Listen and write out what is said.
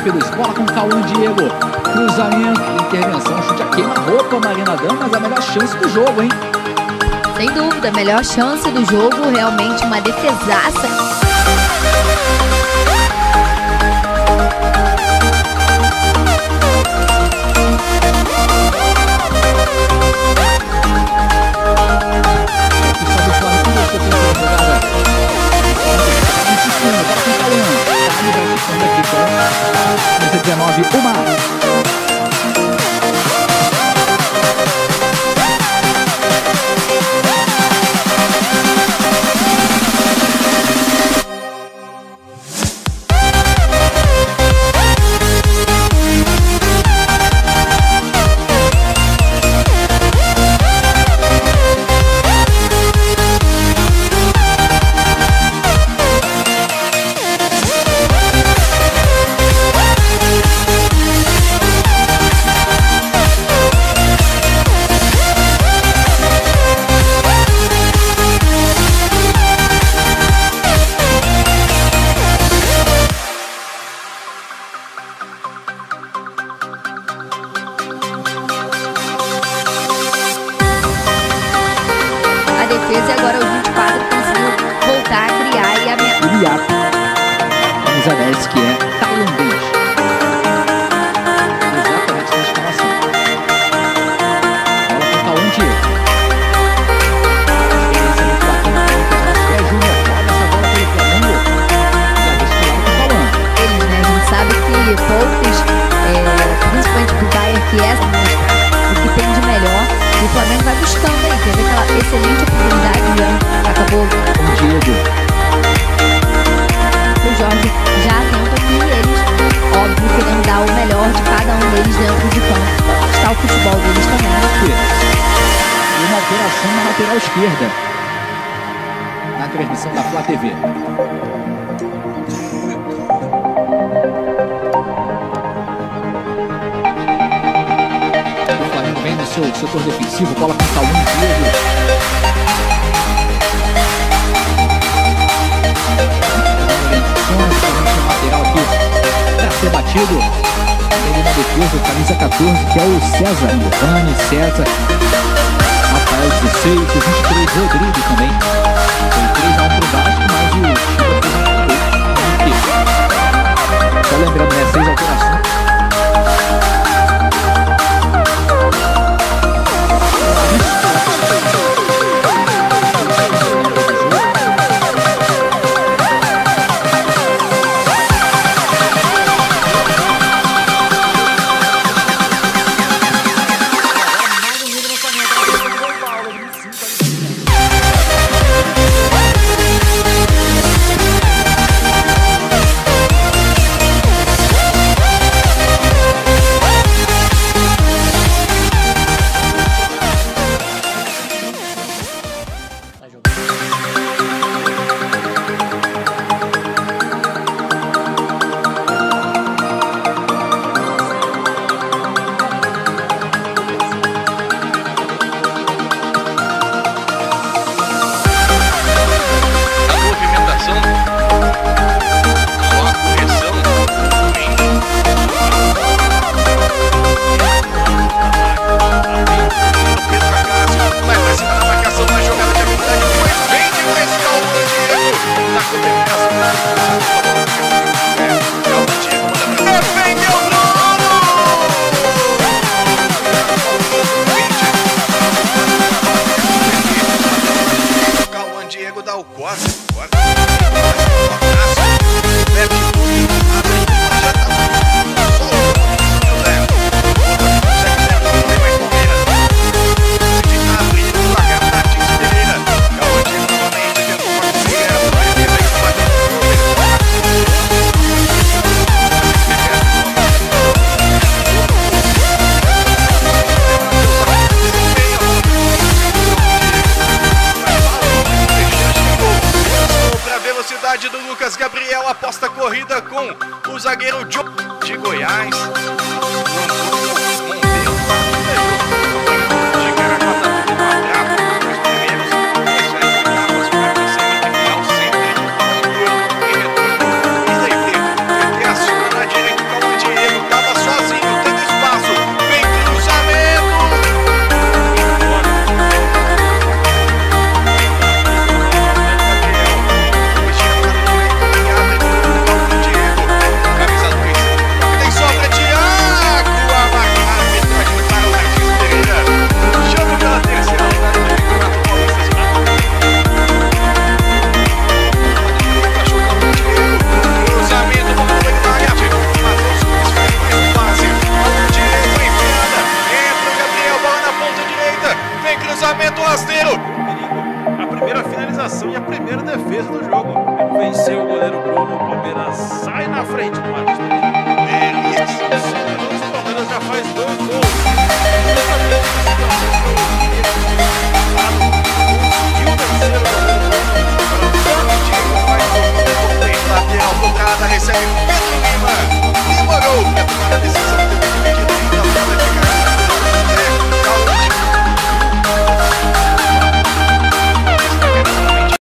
rápidos. Bola com Cauã Diego. Cruzamento, intervenção, chute a queima-roupa, Marina Dan, mas a melhor chance do jogo, hein? Sem dúvida, melhor chance do jogo, realmente uma defesaça. 19, uma. Defesa e agora o 24 conseguiu voltar a criar e. Uriato, camisa 10, que é. Futebol deles também. Aqui. E uma alteração na lateral esquerda. Na transmissão da Flá TV. O Flamengo vem no seu setor defensivo, bola com Cauã Diego. Lateral aqui para ser batido. Ele na defesa, o camisa 14, que é o César. Giovanni, César. Rafael 16, o 23, Rodrigo também. Foi 3 a 1 pro Vasco, mas o Chico fez um gol. Só lembrando, né? Seis alterações. Diego dá o corte. Mete tudo. Zagueiro de Goiás. começo do jogo. Ele venceu